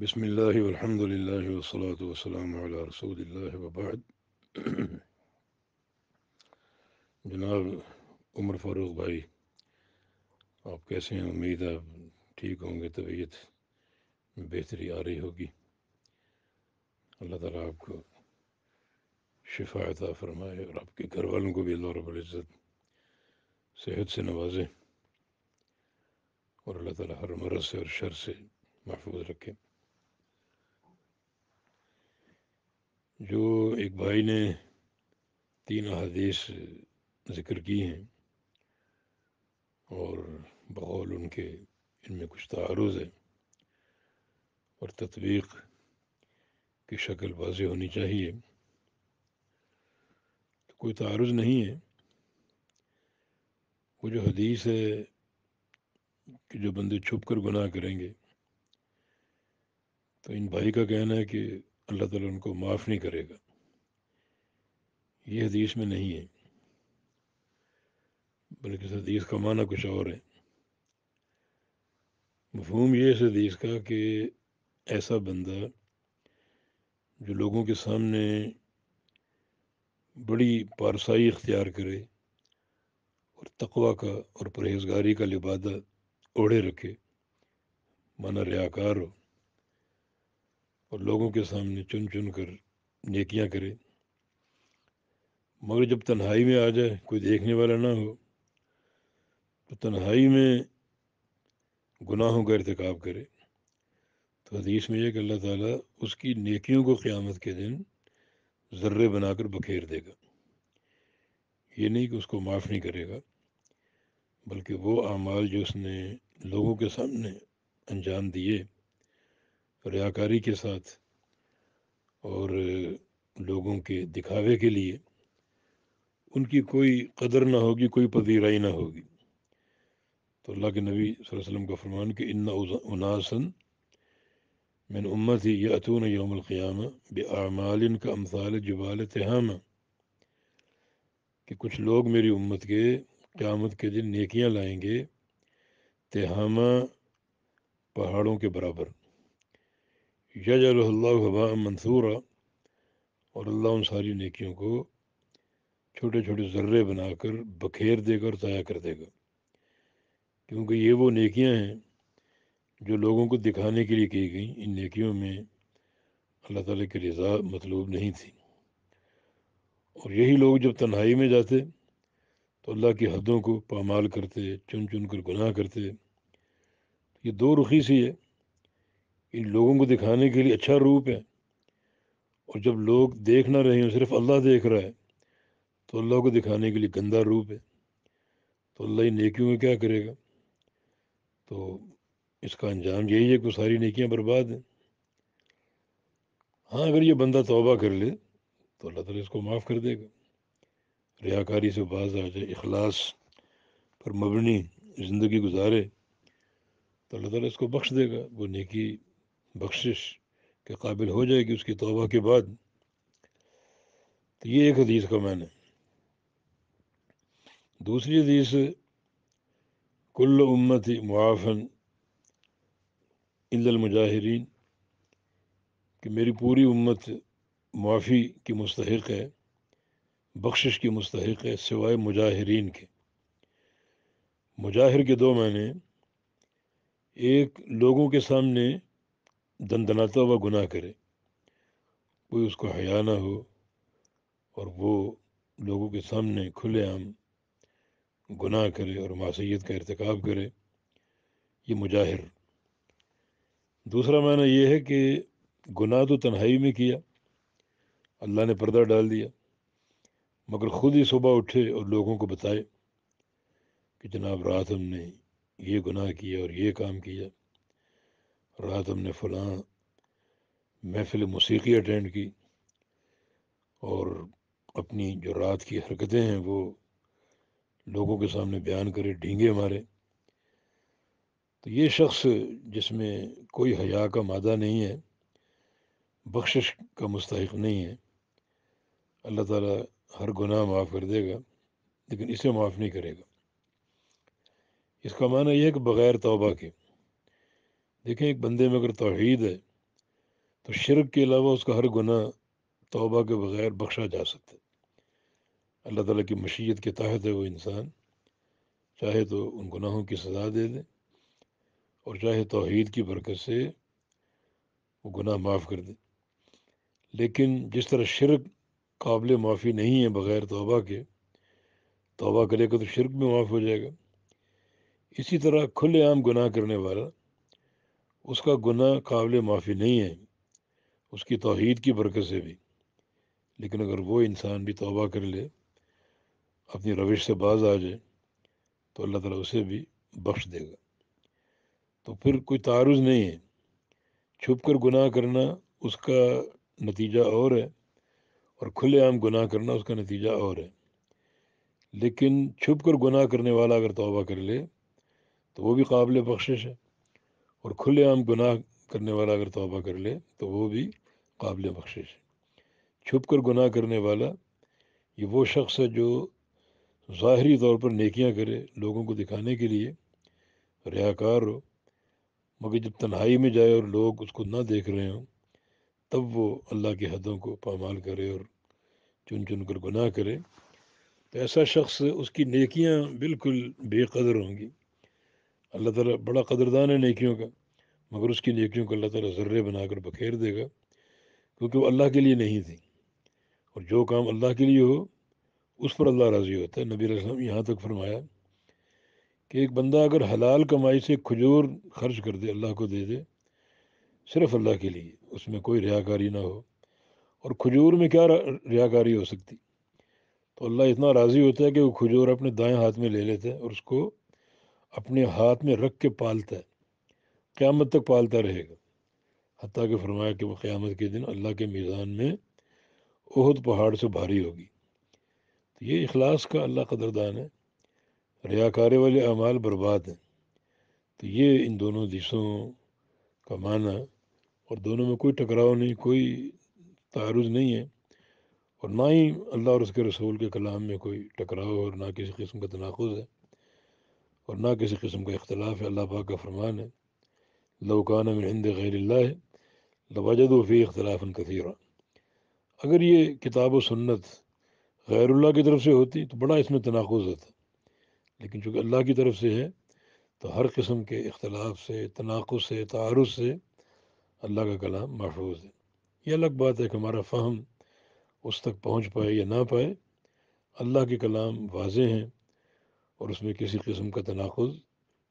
بسم اللہ والحمد للہ والصلاة والسلام علی رسول اللہ وبعد. جناب عمر فاروق بھائی، آپ کیسے ہیں؟ امید ہے آپ ٹھیک ہوں گے، طبیعت بہتری آ رہی ہوگی۔ اللہ تعالیٰ آپ کو شفا عطا فرمائے اور آپ کے گھر والوں کو بھی اللہ رب العزت صحت سے نوازے اور اللہ تعالیٰ ہر مرض سے اور شر سے محفوظ رکھے۔ جو ایک بھائی نے تین احادیث ذکر کی ہیں اور بقول ان کے ان میں کچھ تعارض ہے اور تطبیق کی شکل واضح ہونی چاہیے، تو کوئی تعارض نہیں ہے۔ وہ جو حدیث ہے کہ جو بندے چھپ کر گناہ کریں گے، تو ان بھائی کا کہنا ہے کہ اللہ تعالیٰ ان کو معاف نہیں کرے گا۔ یہ حدیث میں نہیں ہے۔ بلکہ اس حدیث کا معنی کچھ اور ہے۔ مفہوم یہ اس حدیث کا کہ ایسا بندہ جو لوگوں کے سامنے بڑی پارسائی اختیار کرے اور تقوی کا اور پرہیزگاری کا لبادہ اوڑھے رکھے مانا ریاکار ہو۔ اور لوگوں کے سامنے چن چن کر نیکیاں کرے۔ مگر جب تنہائی میں آ جائے، کوئی دیکھنے والا نہ ہو، تو تنہائی میں گناہوں کا ارتکاب کرے۔ تو حدیث میں یہ کہ اللہ تعالیٰ اس کی نیکیوں کو قیامت کے دن ذرے بنا کر بکھیر دے گا۔ یہ نہیں کہ اس کو معاف نہیں کرے گا، بلکہ وہ اعمال جو اس نے لوگوں کے سامنے انجام دیے ریاکاری کے ساتھ اور لوگوں کے دکھاوے کے لیے ان کی کوئی قدر نہ ہوگی، کوئی پذیرائی نہ ہوگی۔ تو اللہ کے نبی صلی اللہ علیہ وسلم کا فرمان کہ ان اناسن من امت ہی یہ اتون یوم القیامہ بے اعمال کا امثال جبال تہامہ۔ کہ کچھ لوگ میری امت کے قیامت کے دن نیکیاں لائیں گے تہامہ پہاڑوں کے برابر۔ یج اللہ وبا منصورہ اور اللہ ان ساری نیکیوں کو چھوٹے چھوٹے ذرے بنا کر بکھیر دے گا اور ضائع کر دے گا۔ کیونکہ یہ وہ نیکیاں ہیں جو لوگوں کو دکھانے کے لیے کی گئیں۔ ان نیکیوں میں اللہ تعالیٰ کی رضا مطلوب نہیں تھی۔ اور یہی لوگ جب تنہائی میں جاتے تو اللہ کی حدوں کو پامال کرتے، چن چن کر گناہ کرتے۔ یہ دو رخی سی ہے۔ ان لوگوں کو دکھانے کے لیے اچھا روپ ہے۔ اور جب لوگ دیکھ نہ رہے ہیں، صرف اللہ دیکھ رہا ہے، تو اللہ کو دکھانے کے لیے گندا روپ ہے۔ تو اللہ ان نیکیوں میں کیا کرے گا؟ تو اس کا انجام یہی ہے کہ ساری نیکیاں برباد ہیں۔ ہاں اگر یہ بندہ توبہ کر لے، تو اللہ تعالیٰ اس کو معاف کر دے گا۔ ریاکاری سے باز آ جائے، اخلاص پر مبنی زندگی گزارے، تو اللہ تعالیٰ اس کو بخش دے گا۔ وہ نیکی بخشش کے قابل ہو جائے گی اس کی توبہ کے بعد۔ تو یہ ایک حدیث کا میں نے دوسری حدیث، کل امت معافن المجاہرین، کہ میری پوری امت معافی کی مستحق ہے، بخشش کی مستحق ہے، سوائے مجاہرین کے۔ مجاہر کے دو معنی ایک لوگوں کے سامنے دن دناتا ہوا گناہ کرے۔ کوئی اس کو حیا نہ ہو اور وہ لوگوں کے سامنے کھلے عام گناہ کرے اور معصیت کا ارتکاب کرے، یہ مجاہر۔ دوسرا معنی یہ ہے کہ گناہ تو تنہائی میں کیا، اللہ نے پردہ ڈال دیا، مگر خود ہی صبح اٹھے اور لوگوں کو بتائے کہ جناب رات ہم نے یہ گناہ کیا اور یہ کام کیا۔ رات ہم نے فلاں محفل موسیقی اٹینڈ کی اور اپنی جو رات کی حرکتیں ہیں وہ لوگوں کے سامنے بیان کرے، ڈھینگے مارے۔ تو یہ شخص جس میں کوئی حیا کا مادہ نہیں ہے، بخشش کا مستحق نہیں ہے، اللہ تعالیٰ ہر گناہ معاف کر دے گا، لیکن اسے معاف نہیں کرے گا۔ اس کا معنی یہ ہے کہ بغیر توبہ کے دیکھیں، ایک بندے میں اگر توحید ہے، تو شرک کے علاوہ اس کا ہر گناہ توبہ کے بغیر بخشا جا سکتا ہے۔ اللہ تعالیٰ کی مشیت کے تحت ہے وہ انسان۔ چاہے تو ان گناہوں کی سزا دے دے، اور چاہے توحید کی برکت سے وہ گناہ معاف کر دے۔ لیکن جس طرح شرک قابل معافی نہیں ہے بغیر توبہ کے، توبہ کرے گا تو شرک بھی معاف ہو جائے گا۔ اسی طرح کھلے عام گناہ کرنے والا اس کا گناہ قابل معافی نہیں ہے، اس کی توحید کی برکت سے بھی۔ لیکن اگر وہ انسان بھی توبہ کر لے، اپنی روش سے باز آ جائے، تو اللہ تعالیٰ اسے بھی بخش دے گا۔ تو پھر کوئی تعارض نہیں ہے۔ چھپ کر گناہ کرنا اس کا نتیجہ اور ہے، اور کھلے عام گناہ کرنا اس کا نتیجہ اور ہے۔ لیکن چھپ کر گناہ کرنے والا اگر توبہ کر لے، تو وہ بھی قابل بخشش ہے۔ اور کھلے عام گناہ کرنے والا اگر توبہ کر لے تو وہ بھی قابل بخشش ہے۔ چھپ کر گناہ کرنے والا یہ وہ شخص ہے جو ظاہری طور پر نیکیاں کرے لوگوں کو دکھانے کے لیے ریا کار ہو، مگر جب تنہائی میں جائے اور لوگ اس کو نہ دیکھ رہے ہوں، تب وہ اللہ کی حدوں کو پامال کرے اور چن چن کر گناہ کرے۔ تو ایسا شخص اس کی نیکیاں بالکل بے قدر ہوں گی۔ اللہ تعالیٰ بڑا قدردان ہے نیکیوں کا، مگر اس کی نیکیوں کو اللہ تعالیٰ ذرے بنا کر بکھیر دے گا، کیونکہ وہ اللہ کے لیے نہیں تھی۔ اور جو کام اللہ کے لیے ہو، اس پر اللہ راضی ہوتا ہے۔ نبی السلام یہاں تک فرمایا کہ ایک بندہ اگر حلال کمائی سے کھجور خرچ کر دے، اللہ کو دے دے، صرف اللہ کے لیے، اس میں کوئی ریا کاری نہ ہو۔ اور کھجور میں کیا ریا کاری ہو سکتی؟ تو اللہ اتنا راضی ہوتا ہے کہ وہ کھجور اپنے دائیں ہاتھ میں لے لیتا ہے اور اس کو اپنے ہاتھ میں رکھ کے پالتا ہے، قیامت تک پالتا رہے گا۔ حتیٰ کہ فرمایا کہ وہ قیامت کے دن اللہ کے میزان میں عہد پہاڑ سے بھاری ہوگی۔ تو یہ اخلاص کا اللہ قدردان ہے۔ ریا کارے والے اعمال برباد ہیں۔ تو یہ ان دونوں دیسوں کا معنی اور دونوں میں کوئی ٹکراؤ نہیں، کوئی تعارض نہیں ہے۔ اور نہ ہی اللہ اور اس کے رسول کے کلام میں کوئی ٹکراؤ اور نہ کسی قسم کا تناخذ ہے۔ اور نہ کسی قسم کا اختلاف ہے، اللہ پاک کا فرمان ہے۔ لوکان من عند غیر اللہ لوجد و فی اختلاف کثیرہ اگر یہ کتاب و سنت غیر اللہ کی طرف سے ہوتی تو بڑا اس میں تناخذ ہوتا۔ لیکن چونکہ اللہ کی طرف سے ہے، تو ہر قسم کے اختلاف سے، تناقض سے، تعارض سے اللہ کا کلام محفوظ ہے۔ یہ الگ بات ہے کہ ہمارا فہم اس تک پہنچ پائے یا نہ پائے۔ اللہ کے کلام واضح ہیں۔ اور اس میں کسی قسم کا تناقض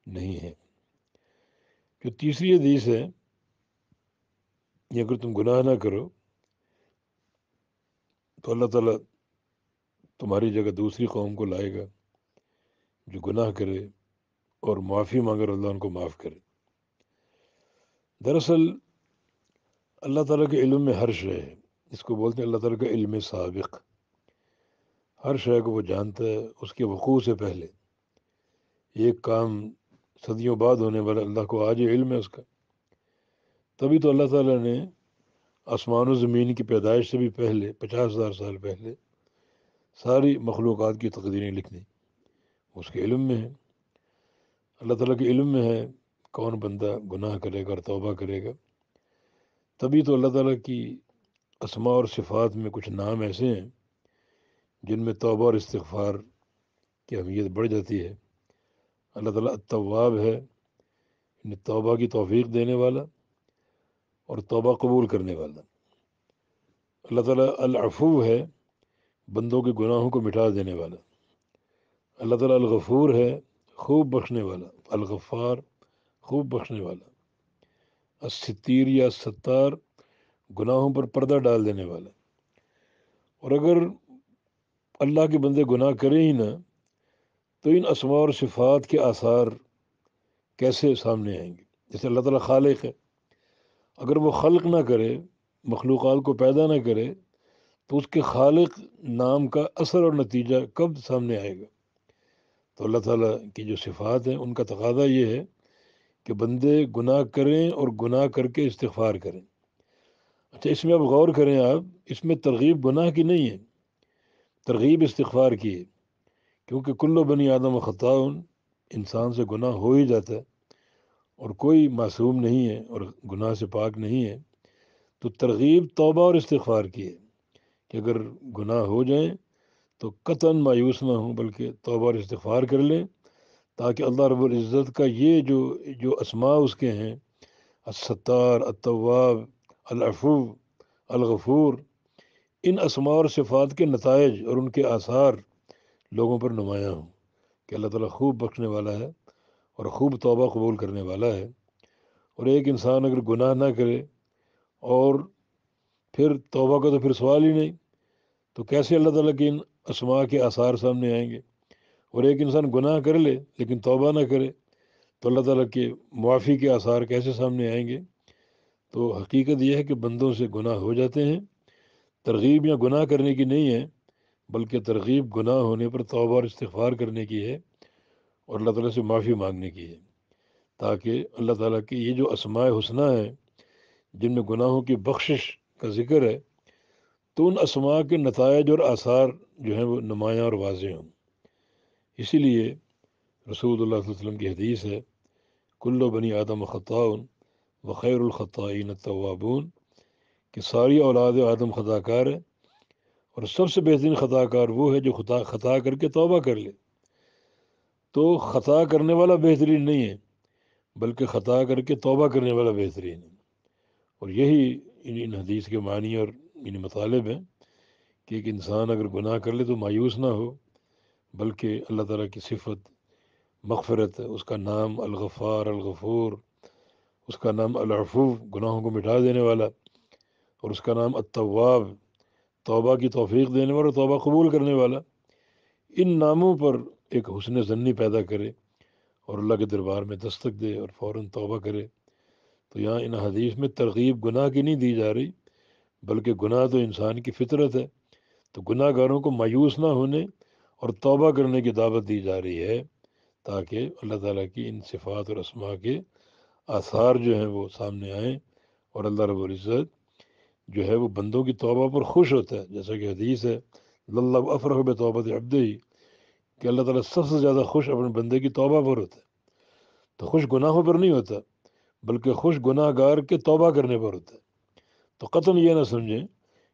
نہیں ہے۔ جو تیسری حدیث ہے کہ اگر تم گناہ نہ کرو، تو اللہ تعالیٰ تمہاری جگہ دوسری قوم کو لائے گا جو گناہ کرے اور معافی مانگر اللہ ان کو معاف کرے۔ دراصل، اللہ تعالیٰ کے علم میں ہر شے ہے۔ اس کو بولتے ہیں اللہ تعالیٰ کا علم سابق۔ ہر شے کو وہ جانتا ہے، اس کے وقوع سے پہلے۔ ایک کام صدیوں بعد ہونے والا اللہ کو آج علم ہے اس کا۔ تبھی تو اللہ تعالیٰ نے آسمان و زمین کی پیدائش سے بھی پہلے، پچاس ہزار سال پہلے، ساری مخلوقات کی تقدیریں لکھنی اس کے علم میں ہے۔ اللہ تعالیٰ کے علم میں ہے، کون بندہ گناہ کرے گا اور توبہ کرے گا۔ تبھی تو اللہ تعالیٰ کی اسماء اور صفات میں کچھ نام ایسے ہیں جن میں توبہ اور استغفار کی اہمیت بڑھ جاتی ہے۔ اللہ تعالیٰ الطواب ہے یعنی توبہ کی توفیق دینے والا اور توبہ قبول کرنے والا۔ اللہ تعالیٰ العفو ہے، بندوں کے گناہوں کو مٹا دینے والا۔ اللہ تعالیٰ الغفور ہے، خوب بخشنے والا۔ الغفار، خوب بخشنے والا۔ الستیر یا ستار، گناہوں پر پردہ ڈال دینے والا۔ اور اگر اللہ کے بندے گناہ کریں ہی نہ، تو ان اسماء اور صفات کے آثار کیسے سامنے آئیں گے؟ جیسے اللہ تعالیٰ خالق ہے۔ اگر وہ خلق نہ کرے، مخلوقات کو پیدا نہ کرے، تو اس کے خالق نام کا اثر اور نتیجہ کب سامنے آئے گا؟ تو اللہ تعالیٰ کی جو صفات ہیں، ان کا تقاضا یہ ہے کہ بندے گناہ کریں اور گناہ کر کے استغفار کریں۔ اچھا اس میں اب غور کریں آپ، اس میں ترغیب گناہ کی نہیں ہے۔ ترغیب استغفار کی ہے۔ کیونکہ کلو بنی آدم و خطاون انسان سے گناہ ہو ہی جاتا ہے اور کوئی معصوم نہیں ہے اور گناہ سے پاک نہیں ہے۔ تو ترغیب، توبہ اور استغفار کی ہے کہ اگر گناہ ہو جائیں تو قطن مایوس نہ ہوں، بلکہ توبہ اور استغفار کر لیں تاکہ اللہ رب العزت کا یہ جو جو اسماء اس کے ہیں، الستار الطواب العفو، الغفور ان اسماء اور صفات کے نتائج اور ان کے آثار لوگوں پر نمایاں ہوں کہ اللہ تعالیٰ خوب بخشنے والا ہے اور خوب توبہ قبول کرنے والا ہے اور ایک انسان اگر گناہ نہ کرے اور پھر توبہ کا تو پھر سوال ہی نہیں، تو کیسے اللہ تعالیٰ کے ان اسماء کے آثار سامنے آئیں گے؟ اور ایک انسان گناہ کر لے لیکن توبہ نہ کرے، تو اللہ تعالیٰ کے معافی کے آثار کیسے سامنے آئیں گے؟ تو حقیقت یہ ہے کہ بندوں سے گناہ ہو جاتے ہیں ترغیب یا گناہ کرنے کی نہیں ہے، بلکہ ترغیب گناہ ہونے پر توبہ اور استغفار کرنے کی ہے اور اللہ تعالیٰ سے معافی مانگنے کی ہے۔ تاکہ اللہ تعالیٰ کی یہ جو اسماء حسنہ ہیں، جن میں گناہوں کی بخشش کا ذکر ہے، تو ان اسماء کے نتائج اور آثار جو ہیں وہ نمایاں اور واضح ہوں۔ اسی لیے رسول اللہ صلی اللہ علیہ وسلم کی حدیث ہے کل و بنی آدم خطاون و خیر الخطائین توابون کہ ساری اولاد آدم خطا کار ہے اور سب سے بہترین خطا کار وہ ہے جو خطا خطا کر کے توبہ کر لے۔ تو خطا کرنے والا بہترین نہیں ہے، بلکہ خطا کر کے توبہ کرنے والا بہترین ہے۔ اور یہی ان حدیث کے معنی اور ان مطالب ہیں کہ ایک انسان اگر گناہ کر لے تو مایوس نہ ہو، بلکہ اللہ تعالیٰ کی صفت، مغفرت، اس کا نام الغفار الغفور، اس کا نام العفو، گناہوں کو مٹا دینے والا اور اس کا نام الطواب توبہ کی توفیق دینے والا توبہ قبول کرنے والا۔ ان ناموں پر ایک حسن ضنی پیدا کرے اور اللہ کے دربار میں دستک دے اور فوراً توبہ کرے۔ تو یہاں ان حدیث میں ترغیب گناہ کی نہیں دی جا رہی، بلکہ گناہ تو انسان کی فطرت ہے۔ تو گناہ گاروں کو مایوس نہ ہونے اور توبہ کرنے کی دعوت دی جا رہی ہے تاکہ اللہ تعالیٰ کی ان صفات اور اسماء کے آثار جو ہیں وہ سامنے آئیں اور اللہ رب العزت جو ہے وہ بندوں کی توبہ پر خوش ہوتا ہے۔ جیسا کہ حدیث ہے، اللہ افرح بے توبت ابد ہی کہ اللہ تعالیٰ سب سے زیادہ خوش اپنے بندے کی توبہ پر ہوتا ہے۔ تو خوش گناہوں پر نہیں ہوتا، بلکہ خوش گناہ گار کے توبہ کرنے پر ہوتا ہے۔ تو قطن یہ نہ سمجھیں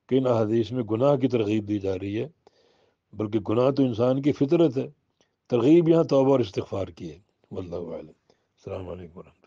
کہ ان احادیث میں گناہ کی ترغیب دی جا رہی ہے، بلکہ گناہ تو انسان کی فطرت ہے۔ ترغیب یہاں توبہ اور استغفار کی ہے۔ واللہ عالم السلام علیکم ورحمۃ